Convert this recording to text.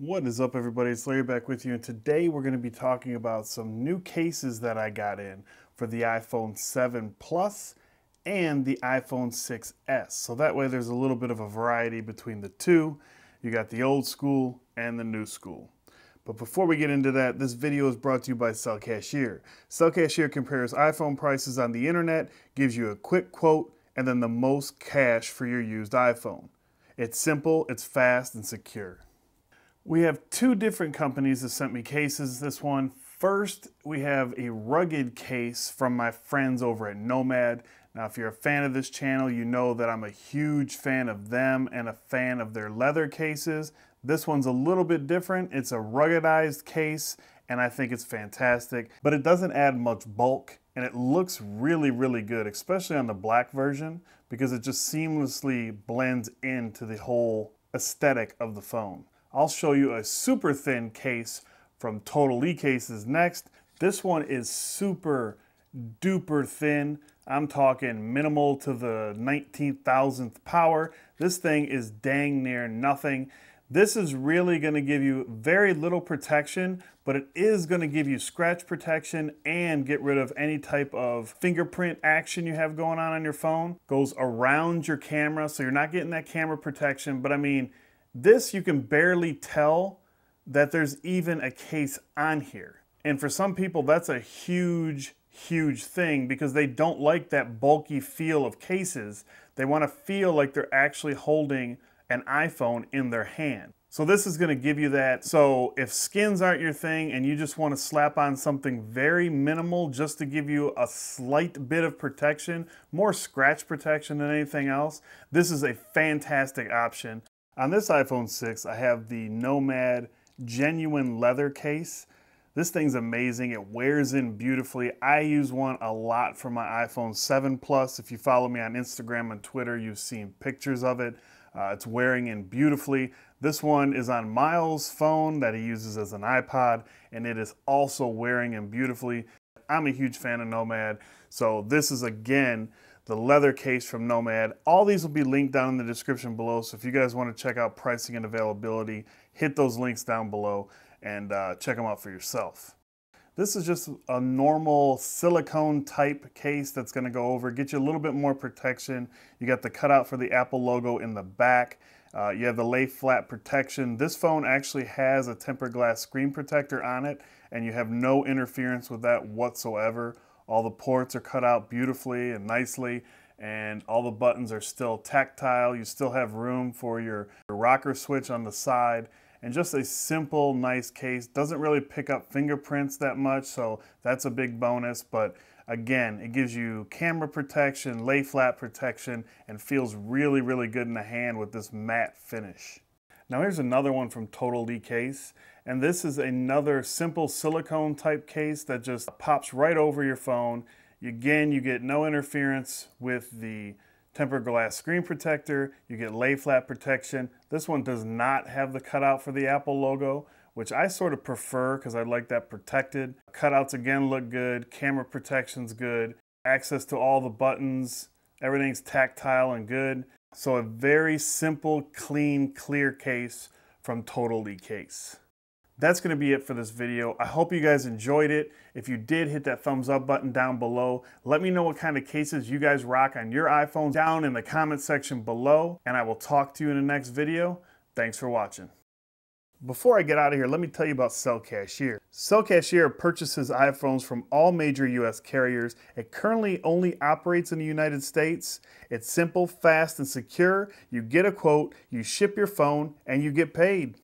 What is up everybody, it's Larry back with you and today we're going to be talking about some new cases that I got in for the iPhone 7 Plus and the iPhone 6s. So that way there's a little bit of a variety between the two. You got the old school and the new school. But before we get into that, this video is brought to you by Cell Cashier. Cell Cashier compares iPhone prices on the internet, gives you a quick quote, and then the most cash for your used iPhone. It's simple, it's fast, and secure. We have two different companies that sent me cases this one. First, we have a rugged case from my friends over at Nomad. Now, if you're a fan of this channel, you know that I'm a huge fan of them and a fan of their leather cases. This one's a little bit different. It's a ruggedized case and I think it's fantastic, but it doesn't add much bulk and it looks really, really good, especially on the black version because it just seamlessly blends into the whole aesthetic of the phone. I'll show you a super thin case from Total E Cases next. This one is super duper thin. I'm talking minimal to the 19,000th power. This thing is dang near nothing. This is really going to give you very little protection, but it is going to give you scratch protection and get rid of any type of fingerprint action you have going on on your phone. Goes around your camera, so you're not getting that camera protection, but I mean, this you can barely tell that there's even a case on here. And for some people, that's a huge, huge thing because they don't like that bulky feel of cases. They want to feel like they're actually holding an iPhone in their hand. So this is going to give you that. So if skins aren't your thing and you just want to slap on something very minimal just to give you a slight bit of protection, more scratch protection than anything else, this is a fantastic option. On this iPhone 6, I have the Nomad genuine leather case. This thing's amazing. It wears in beautifully. I use one a lot for my iPhone 7 Plus. If you follow me on Instagram and Twitter, you've seen pictures of it. Uh, it's wearing in beautifully. This one is on Miles' phone that he uses as an iPod, and it is also wearing in beautifully. I'm a huge fan of Nomad, so this is again the leather case from Nomad. All these will be linked down in the description below, so if you guys want to check out pricing and availability, hit those links down below and uh, check them out for yourself. This is just a normal silicone type case that's gonna go over, get you a little bit more protection. You got the cutout for the Apple logo in the back. Uh, you have the lay flat protection. This phone actually has a tempered glass screen protector on it and you have no interference with that whatsoever. All the ports are cut out beautifully and nicely and all the buttons are still tactile. You still have room for your, your rocker switch on the side and just a simple, nice case. Doesn't really pick up fingerprints that much, so that's a big bonus. But again, it gives you camera protection, lay flat protection, and feels really, really good in the hand with this matte finish. Now here's another one from Total E Case, and this is another simple silicone type case that just pops right over your phone. Again, you get no interference with the tempered glass screen protector, you get lay flat protection. This one does not have the cutout for the Apple logo, which I sort of prefer because I like that protected. Cutouts again look good, camera protection's good, access to all the buttons, everything's tactile and good. So a very simple, clean, clear case from Total E Case that's going to be it for this video. I hope you guys enjoyed it. If you did, hit that thumbs up button down below. Let me know what kind of cases you guys rock on your iPhone down in the comment section below, and I will talk to you in the next video. Thanks for watching. Before I get out of here, let me tell you about Cell Cashier. Cell Cashier purchases iPhones from all major US carriers. It currently only operates in the United States. It's simple, fast, and secure. You get a quote, you ship your phone, and you get paid.